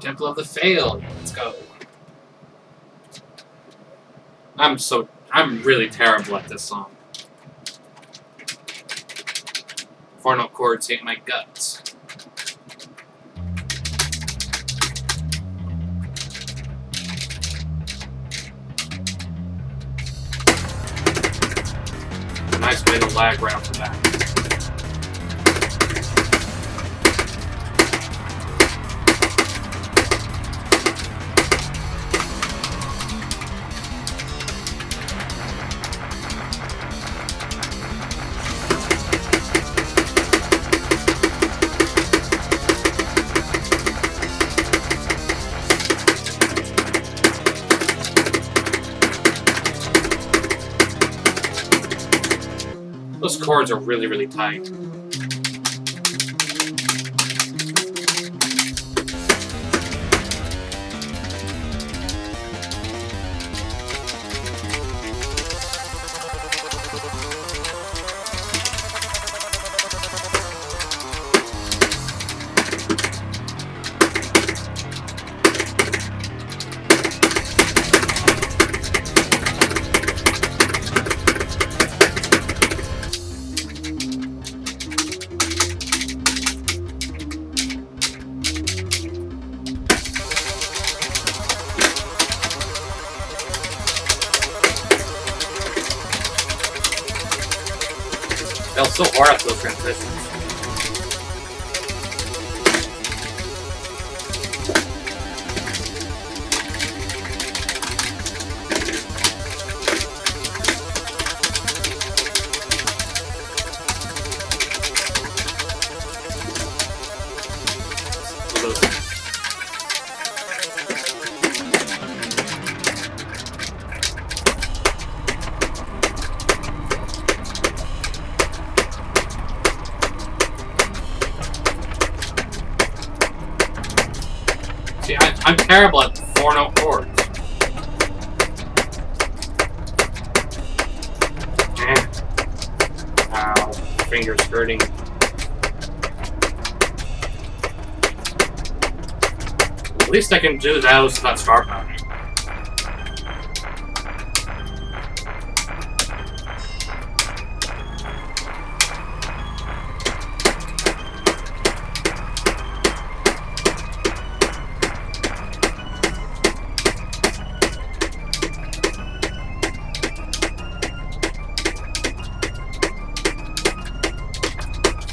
Temple of the Failed. Let's go. I'm so I'm really terrible at this song. Four note chords hit my guts. Nice way to lag right off the. Those chords are really, really tight. So hard at those transitions. I'm terrible at four note chords. Eh. Ow, finger skirting. At least I can do those without star power.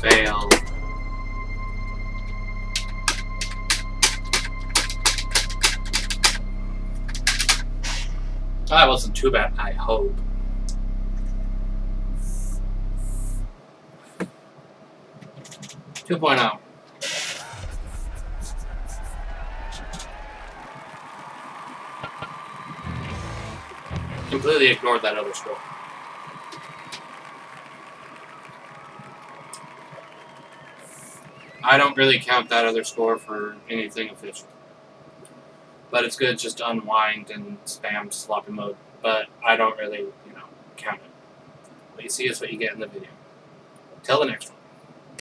Fail. That wasn't too bad, I hope. Two oh. Completely ignored that other score. I don't really count that other score for anything official. But it's good just to unwind and spam sloppy mode. But I don't really, you know, count it. What you see is what you get in the video. Till the next one.